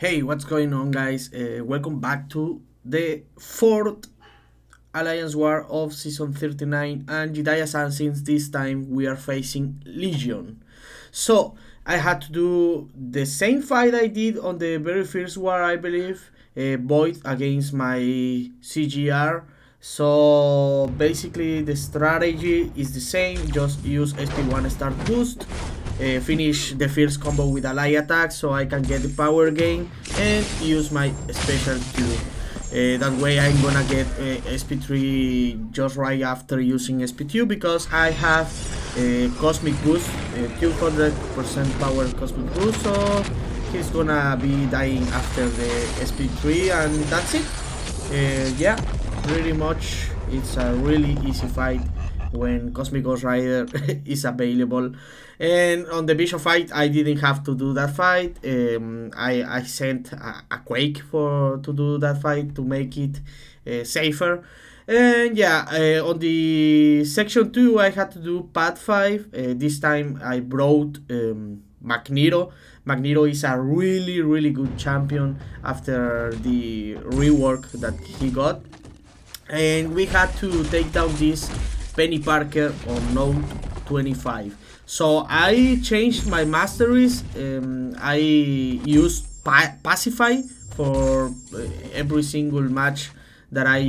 Hey, what's going on, guys? Uh, welcome back to the fourth Alliance War of Season 39 and Jedi Assassins. This time we are facing Legion. So, I had to do the same fight I did on the very first war, I believe, uh, Void against my CGR. So, basically, the strategy is the same, just use SP1 start boost uh, finish the first combo with a attack so I can get the power gain and use my special Q. Uh, that way I'm gonna get uh, SP3 just right after using SP2 because I have a Cosmic Boost, 200% power Cosmic Boost so he's gonna be dying after the SP3 and that's it. Uh, yeah, pretty much it's a really easy fight when Cosmic Ghost Rider is available. And on the Bishop fight, I didn't have to do that fight. Um, I, I sent a, a, Quake for to do that fight to make it uh, safer. And yeah, uh, on the section 2, I had to do Path 5. Uh, this time I brought um, Magneto. Magneto is a really, really good champion after the rework that he got. And we had to take down this Peni Parker on Node 25. So I changed my masteries. Um, I used pa Pacify for uh, every single match that I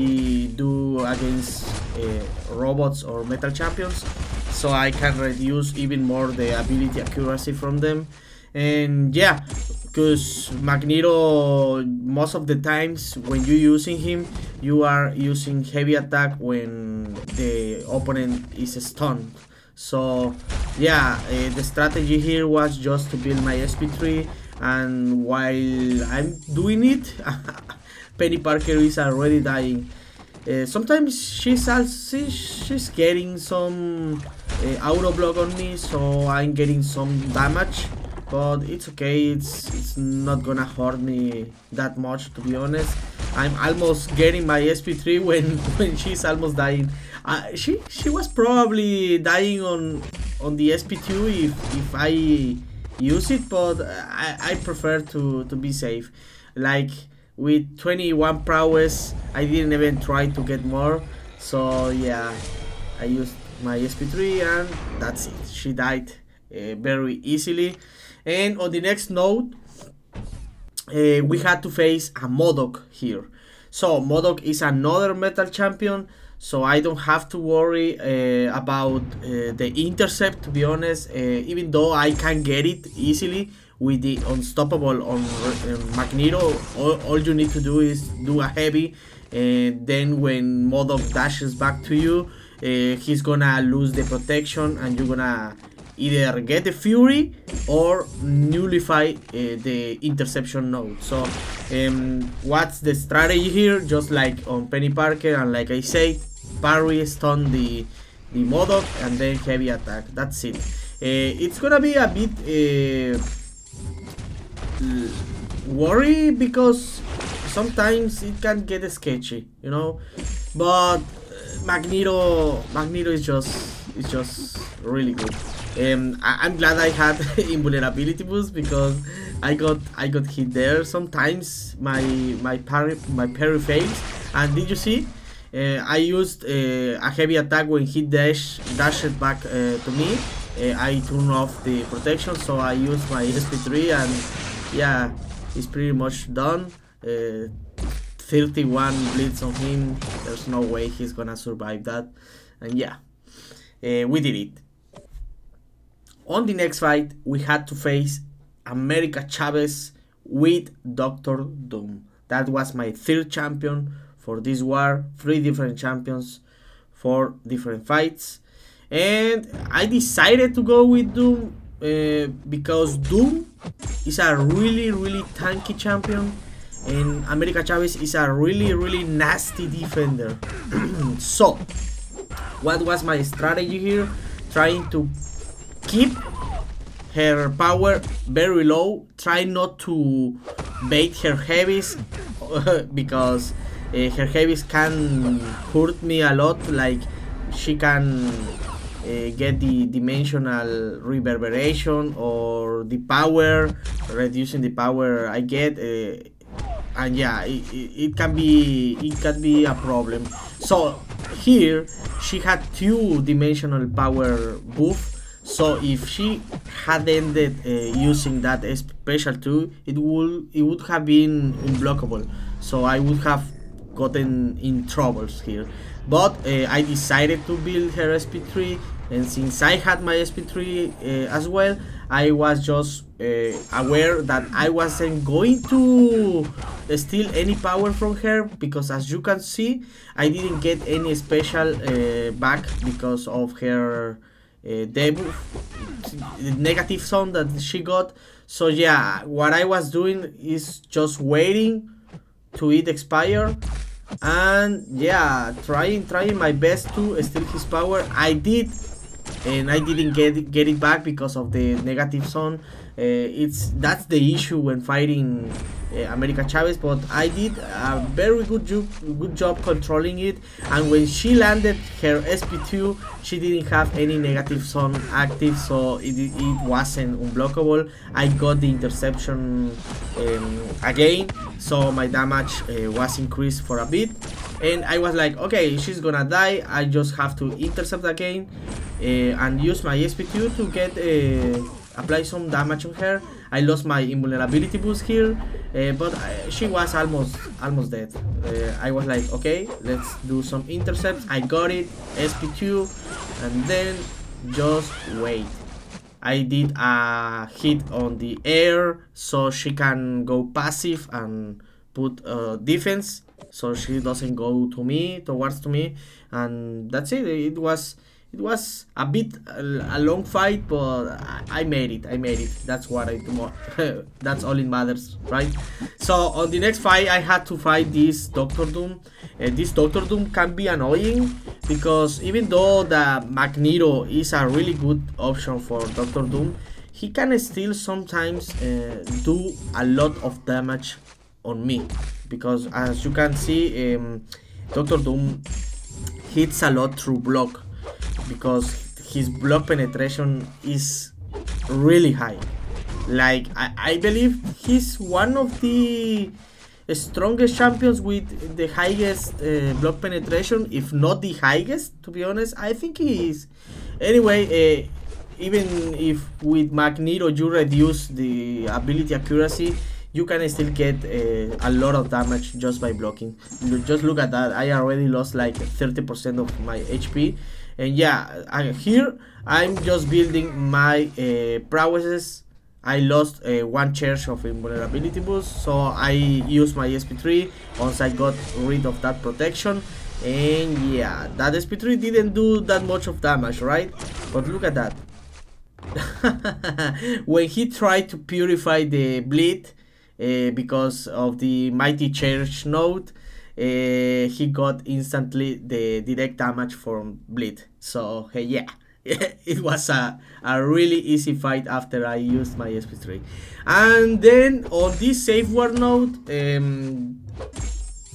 do against uh, robots or metal champions. So I can reduce even more the ability accuracy from them. And yeah, because Magneto most of the times when you're using him you are using heavy attack when the opponent is stunned. So yeah uh, the strategy here was just to build my SP3 and while I'm doing it Peni Parker is already dying. Uh, sometimes she's also, she's getting some uh, auto block on me so I'm getting some damage but it's okay it's it's not gonna hurt me that much to be honest. I'm almost getting my sp3 when when she's almost dying. Uh, she she was probably dying on on the sp2 if if i use it but i i prefer to to be safe. Like with 21 prowess i didn't even try to get more. So yeah i used my sp3 and that's it. She died uh, very easily and on the next node, uh, we had to face a MODOK here. So MODOK is another metal champion, so I don't have to worry uh, about uh, the intercept, to be honest, even though I can get it easily with the unstoppable on Magneto, all, all, you need to do is do a heavy, and then when MODOK dashes back to you, he's gonna lose the protection and you're gonna either get the Fury or nullify uh, the interception node. So um, what's the strategy here? Just like on Peni Parker and like I say, parry, stun the, the MODOK and then heavy attack. That's it. Uh, it's gonna be a bit uh, worry because sometimes it can get sketchy, you know. But Magneto, Magneto is just, is just really good. Um, I am glad I had invulnerability boost because I got I got hit there. Sometimes my my parry my parry fails, and did you see? Uh, I used uh, a heavy attack when he dash dashed back uh, to me. Uh, I turned off the protection, so I used my SP3, and yeah, it's pretty much done. Uh, 31 bleeds on him. There's no way he's gonna survive that, and yeah, uh, we did it. On the next fight, we had to face America Chavez with Doctor Doom. That was my third champion for this war, three different champions for different fights. And I decided to go with Doom uh, because Doom is a really, really tanky champion and America Chavez is a really, really nasty defender. so, what was my strategy here? Trying to keep her power very low. Try not to bait her heavies because uh, her heavies can hurt me a lot. Like she can uh, get the dimensional reverberation or the power, reducing the power I get. Uh, and yeah, it, it, can be it can be a problem. So here she had two dimensional power buff. So if she had ended uh, using that special two, it would it would have been unblockable. So I would have gotten in troubles here. But uh, I decided to build her SP3 and since I had my SP3 uh, as well, I was just uh, aware that I wasn't going to steal any power from her because as you can see, I didn't get any special uh, back because of her uh, debuff, negative zone that she got. So yeah, what I was doing is just waiting to it expire. And yeah trying trying my best to steal his power. I did and i didn't get get it back because of the negative zone uh, it's that's the issue when fighting America Chavez, but I did a very good good job controlling it. And when she landed her SP2, she didn't have any negative zone active, so it, it wasn't unblockable. I got the interception um, again, so my damage uh, was increased for a bit. And I was like, okay, she's gonna die. I just have to intercept again uh, and use my SP2 to get uh, apply some damage on her. I lost my invulnerability boost here, uh, but I, she was almost almost dead. Uh, I was like, okay, let's do some intercepts. I got it, SP2, and then just wait. I did a hit on the air so she can go passive and put uh, defense so she doesn't go to me towards to me and that's it it was it was a bit a, long fight but I, made it i made it. That's what i do that's all it matters right? So on the next fight i had to fight this doctor doom. Uh, this doctor doom can be annoying because even though the magneto is a really good option for doctor doom he can still sometimes uh, do a lot of damage on me because as you can see um, doctor doom hits a lot through block because his block penetration is really high. Like, I, I believe he's one of the strongest champions with the highest uh, block penetration, if not the highest, to be honest. I think he is. Anyway, uh, even if with Magneto you reduce the ability accuracy, you can still get uh, a lot of damage just by blocking. Just look at that. I already lost like 30% of my HP and yeah I, here I'm just building my uh, prowesses. I lost uh, one charge of invulnerability boost so I used my SP3 once I got rid of that protection. And yeah that SP3 didn't do that much of damage right? But look at that. When he tried to purify the bleed uh, because of the mighty charge node uh, he got instantly the direct damage from bleed. So hey, yeah. It was a, a really easy fight after I used my SP3 and then on this safe word node um,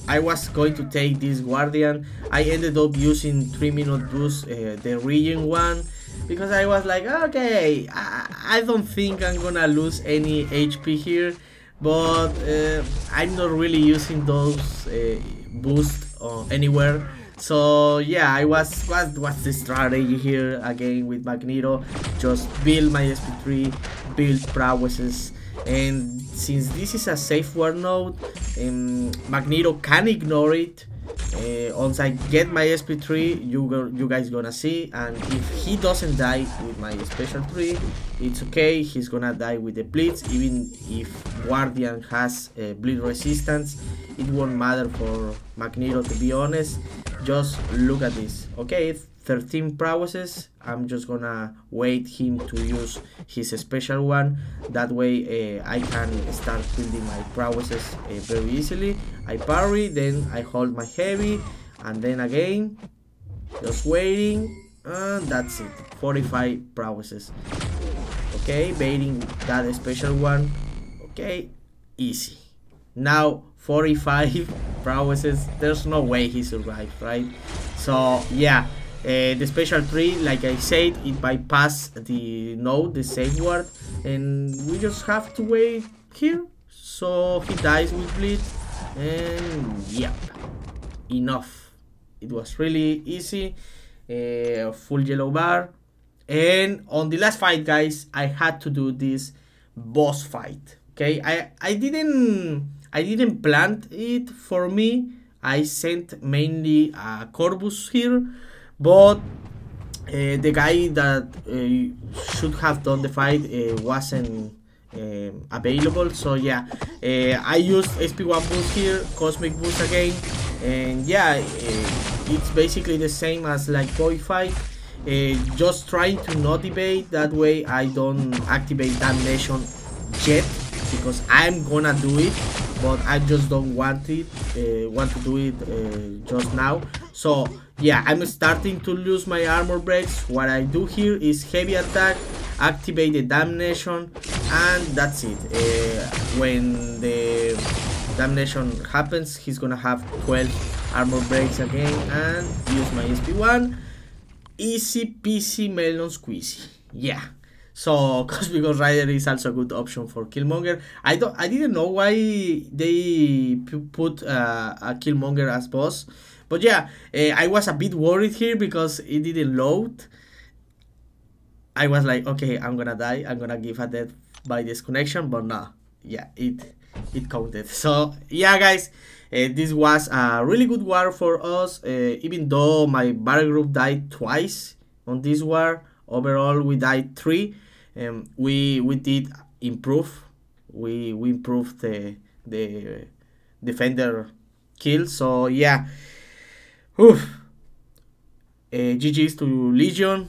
I was going to take this guardian. I ended up using 3 minute boost uh, the region one because I was like okay I, I don't think I'm gonna lose any HP here but uh, I'm not really using those uh, boost uh, anywhere. So yeah I was what what's the strategy here again with Magneto? Just build my SP3 build prowesses. And since this is a safe word node um, Magneto can ignore it uh, once I get my SP3 you go, you guys gonna see and if he doesn't die with my special 3 it's okay he's gonna die with the blitz. Even if guardian has uh, bleed resistance it won't matter for Magneto to be honest. Just look at this. Okay 13 prowesses I'm just gonna wait him to use his special one. That way uh, I can start building my prowesses uh, very easily. I parry then I hold my heavy and then again just waiting and that's it. 45 prowesses. Okay baiting that special one. Okay easy. Now 45 prowesses. There's no way he survived right? So yeah Uh, the special tree, like I said, it bypass the node, the safe word, and we just have to wait here. So he dies with bleed, and yeah, enough. It was really easy, uh, full yellow bar, and on the last fight, guys, I had to do this boss fight. Okay, I I didn't I didn't plan it for me. I sent mainly a Corvus here but uh, the guy that uh, should have done the fight uh, wasn't um, available. So yeah uh, I used SP1 boost here cosmic boost again. And yeah uh, it's basically the same as like Void fight. Uh, just trying to not evade that way. I don't activate damnation yet because I'm gonna do it but I just don't want it want to do it just now so yeah, I'm starting to lose my armor breaks. What I do here is heavy attack, activate the damnation, and that's it. Uh, when the damnation happens, he's gonna have 12 armor breaks again and use my SP1. Easy peasy melon squeezy. Yeah. So Cosmic Ghost Rider is also a good option for Killmonger. I don't I didn't know why they put uh, a Killmonger as boss but yeah, uh, I was a bit worried here because it didn't load. I was like, okay, I'm gonna die. I'm gonna give a death by disconnection, but nah, yeah, it it counted. So yeah, guys, uh, this was a really good war for us. Uh, even though my battle group died twice on this war, overall we died three. Um, we we did improve. We we improved the the defender kill. So yeah. Oof. Uh, GG's to Legion.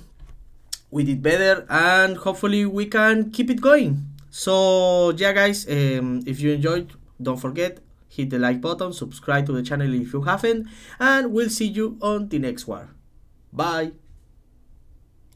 We did better and hopefully we can keep it going. So yeah guys, um, if you enjoyed, don't forget, hit the like button, subscribe to the channel if you haven't, and we'll see you on the next one. Bye!